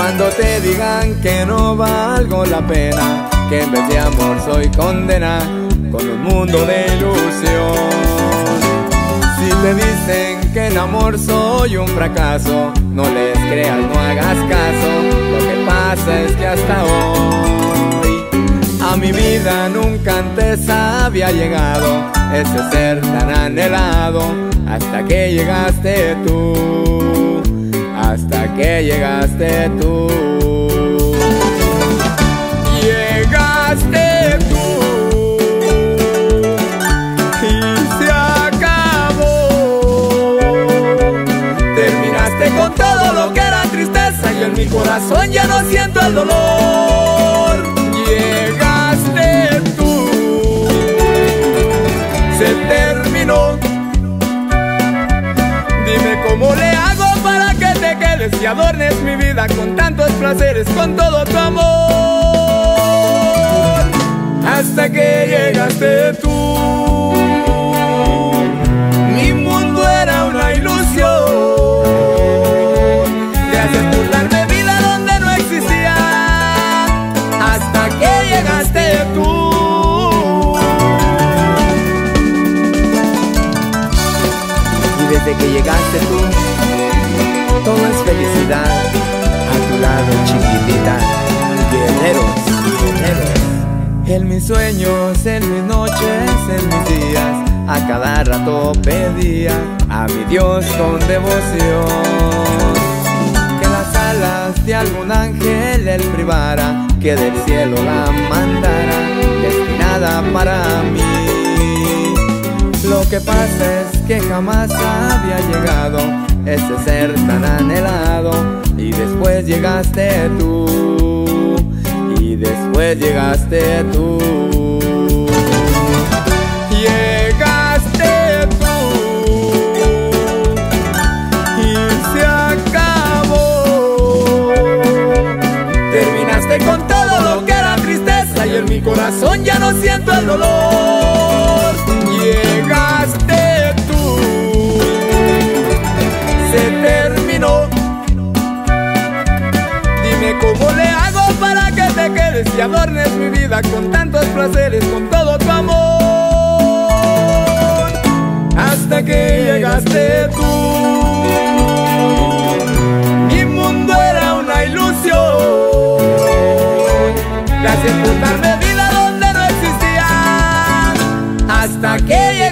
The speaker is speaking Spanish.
Cuando te digan que no valgo la pena, que en vez de amor soy condena con un mundo de ilusión. Si te dicen que en amor soy un fracaso, no les creas, no hagas caso. Lo que pasa es que hasta hoy a mi vida nunca antes había llegado ese ser tan anhelado hasta que llegaste tú, hasta que llegaste tú. Llegaste tú y se acabó. Terminaste con todo lo que era tristeza y en mi corazón ya no siento el dolor. Llegaste tú, se terminó. Quedes y adornes mi vida con tantos placeres, con todo tu amor. Hasta que llegaste tú, mi mundo era una ilusión. Te haces burlarme vida donde no existía. Hasta que llegaste tú. Y desde que llegaste tú, todo es felicidad. A tu lado, chiquitita, guerreros, guerreros. En mis sueños, en mis noches, en mis días, a cada rato pedía a mi Dios con devoción. Que las alas de algún ángel él privara, que del cielo la mandara, destinada para mí. Lo que pasa es que jamás había llegado ese ser tan anhelado y después llegaste tú y después llegaste tú. Llegaste tú y se acabó. Terminaste con todo lo que era tristeza y en mi corazón ya no siento el dolor. Quedes y adornes mi vida con tantos placeres, con todo tu amor. Hasta que llegaste tú, mi mundo era una ilusión. Gracias por darme vida donde no existía. Hasta que llegaste